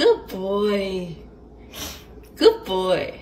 Good boy. Good boy.